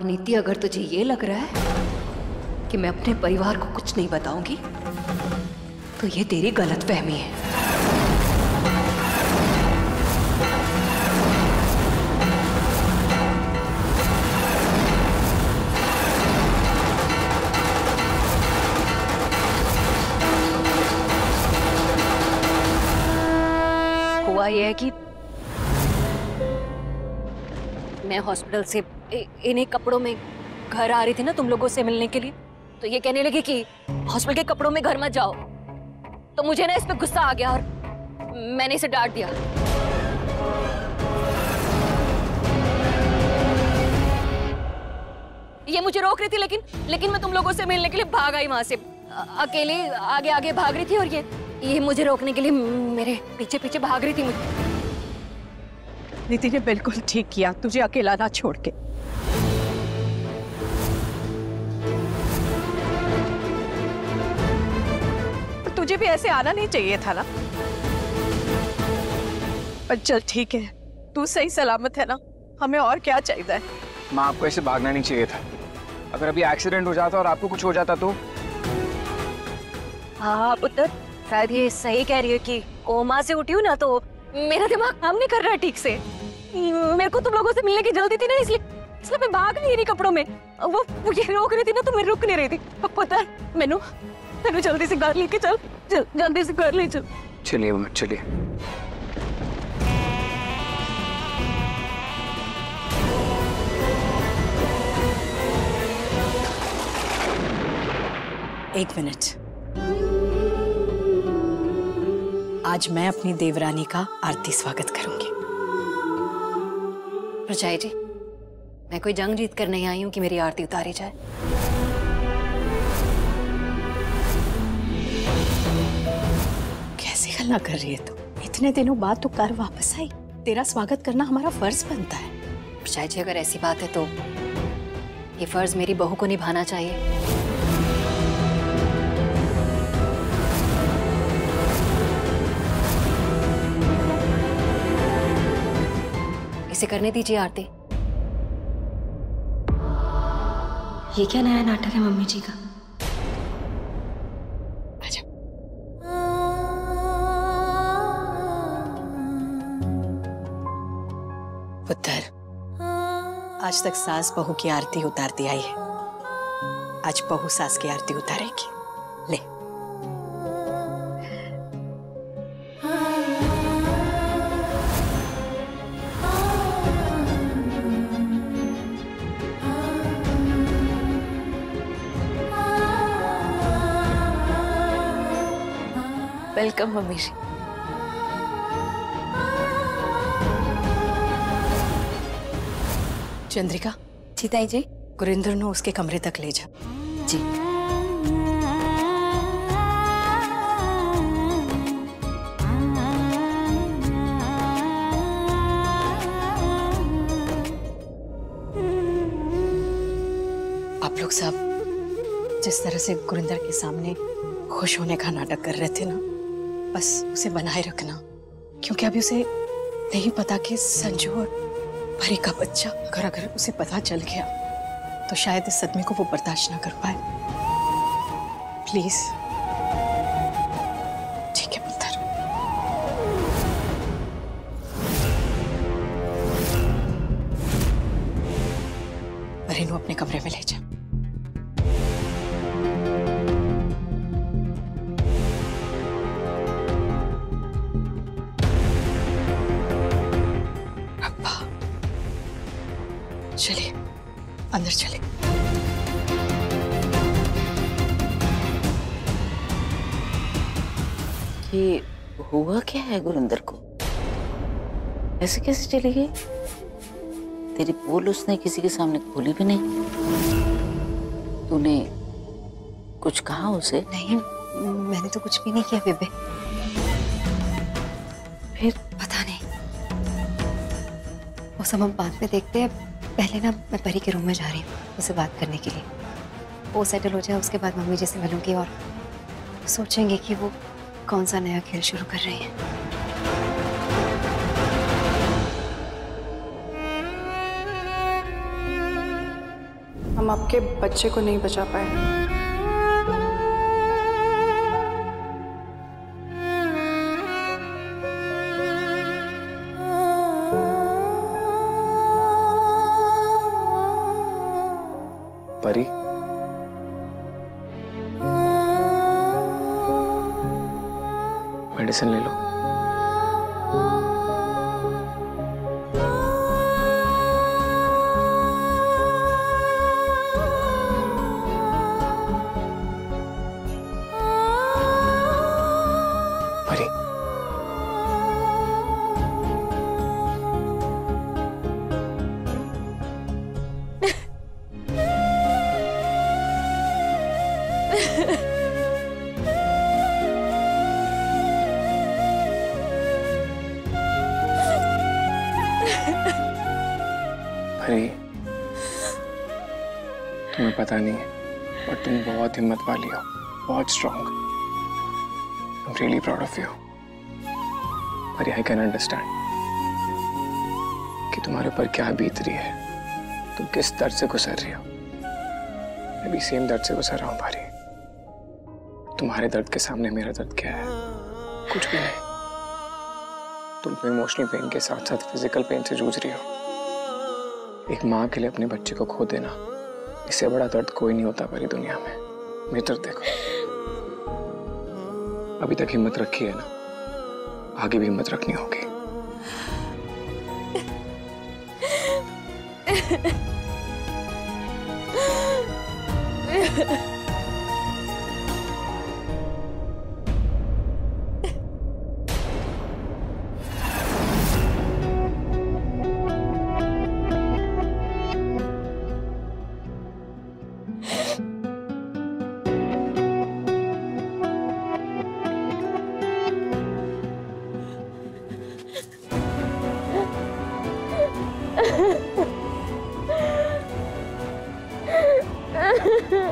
और नीति अगर तुझे ये लग रहा है कि मैं अपने परिवार को कुछ नहीं बताऊँगी तो ये तेरी गलत फहमी है। हुआ यह है कि मैं हॉस्पिटल से इन्हीं कपड़ों में घर आ रही थी ना तुम लोगों से मिलने के लिए? तो ये कहने लगी कि हॉस्पिटल के कपड़ों में घर मत जाओ। तो मुझे ना इस पे गुस्सा आ गया और मैंने इसे डांट दिया। ये मुझे रोक रही थी, लेकिन लेकिन मैं तुम लोगों से मिलने के लिए भाग आई वहाँ से। अकेले, आगे आगे भाग रही थी और ये ये मुझे रोकने के लिए मेरे पीछे पीछे भाग रही थी मुझे। नीति ने बिल्कुल ठीक किया, तुझे अकेला ना छोड़ के। भी ऐसे आना नहीं चाहिए था ना? पर चल ठीक है। तू सही सलामत है ना? हमें और क्या चाहिए? है माँ आपको ऐसे भागना नहीं चाहिए था। अगर अभी एक्सीडेंट हो जाता और आपको कुछ हो जाता तो? हाँ पुत्र। शायद ये सही कह रही है कि कोमा से उठी हूँ ना तो मेरा दिमाग काम नहीं कर रहा ठीक से। मेरे को तुम लोगों से मिलने की जल्दी थी ना इसलिए इसलिए मैं भाग नहीं रही कपड़ों में। वो मुझे रोक रही थी ना तो मैं रुक नहीं रही थी। पुत्र मैनू मैनू जल्दी से घर लेके चल। जल, जल्दी से घर ले चल। चलिए मम्मी चलिए। एक मिनट। आज मैं अपनी देवरानी का आरती स्वागत करूँगी। प्रचाई जी। मैं कोई जंग जीत कर नहीं आई हूँ कि मेरी आरती उतारी जाए। गल्ला कर रही है तू। इतने दिनों बाद तू घर वापस आई। तेरा स्वागत करना हमारा फ़र्ज़ बनता है। जी अगर ऐसी बात है तो ये फ़र्ज़ मेरी बहू को निभाना चाहिए। इसे करने दीजिए आरती। ये क्या नया नाटक है मम्मी जी का? आज तक सास बहू की आरती उतारती आई है। आज बहू सास की आरती उतारेगी। ले। Welcome, mummy ji. चंद्रिका चिताई जी गुरिंदर नो उसके कमरे तक ले जा। जी। आप लोग सब जिस तरह से गुरिंदर के सामने खुश होने का नाटक कर रहे थे ना, बस उसे बनाए रखना, क्योंकि अभी उसे नहीं पता कि संजू और परी का बच्चा, अगर अगर उसे पता चल गया तो शायद इस सदमे को वो बर्दाश्त ना कर पाए। प्लीज़। चलिए। अंदर चले ये हुआ क्या है गुरिंदर को? ऐसे कैसे चली गई? तेरी पोल उसने किसी के सामने खोली भी नहीं। तूने कुछ कहा उसे? नहीं मैंने तो कुछ भी नहीं किया बेबे। फिर? पता नहीं। वो सब हम बाद में देखते हैं। पहले ना मैं परी के रूम में जा रही हूँ उसे बात करने के लिए। वो सेटल हो जाए, उसके बाद मम्मी जी से मिलूँगी और सोचेंगे कि वो कौन सा नया खेल शुरू कर रही है। हम आपके बच्चे को नहीं बचा पाए। परी। मेडिसिन ले लो। परी तुम्हें पता नहीं है, पर तुम बहुत हिम्मत वाली हो, बहुत strong I am really proud of you Pari I can understand कि तुम्हारे ऊपर क्या बीत रही है। तुम किस दर्द से गुजर रही हो? मैं भी सेम दर्द से गुजर रहा हूँ, भारी। तुम्हारे दर्द के सामने मेरा दर्द क्या है? कुछ भी नहीं। तुम तो इमोशनल पेन के साथ साथ फ़िज़िकल पेन से जूझ रही हो। एक माँ के लिए अपने बच्चे को खो देना, इससे बड़ा दर्द कोई नहीं होता पूरी दुनिया में। दर्द देखो। अभी तक हिम्मत रखी है ना? आगे भी हिम्मत रखनी होगी।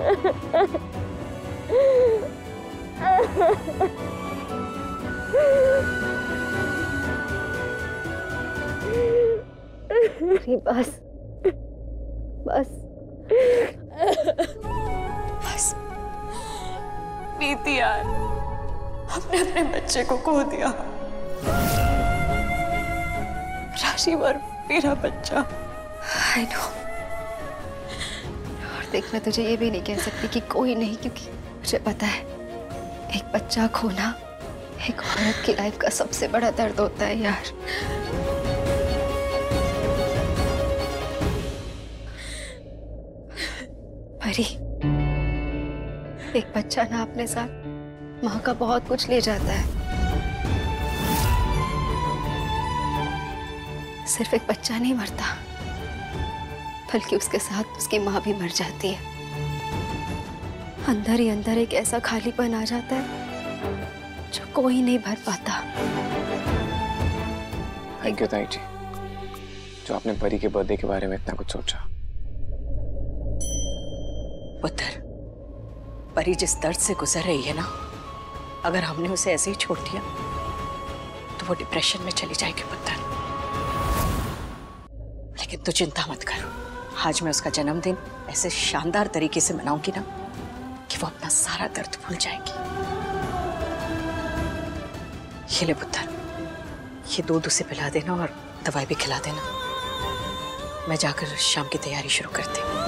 बस। बस। बस। प्रीति यार। हमने अपने बच्चे को खो दिया। राशि और मेरा बच्चा। आई नो देख मैं तुझे ये भी नहीं कह सकती कि कोई नहीं, क्योंकि मुझे पता है एक बच्चा खोना, एक औरत की लाइफ का सबसे बड़ा दर्द होता है यार। परी, एक बच्चा ना अपने साथ माँ का बहुत कुछ ले जाता है। सिर्फ़ एक बच्चा नहीं मरता। बल्कि उसके साथ उसकी माँ भी मर जाती है। अंदर ही अंदर एक ऐसा खालीपन आ जाता है जो कोई नहीं भर पाता। थैंक यू ताई जी जो आपने परी के बर्थडे के बारे में इतना कुछ सोचा। पुत्र परी जिस दर्द से गुजर रही है ना अगर हमने उसे ऐसे ही छोड़ दिया तो वो डिप्रेशन में चली जाएगी पुत्र। लेकिन तू चिंता मत कर। आज मैं उसका जन्मदिन ऐसे शानदार तरीके से मनाऊँगी ना कि वो अपना सारा दर्द भूल जाएगी। ये ले पुत्र, ये दूध उसे पिला देना और दवाई भी खिला देना। मैं जाकर शाम की तैयारी शुरू करती हूँ।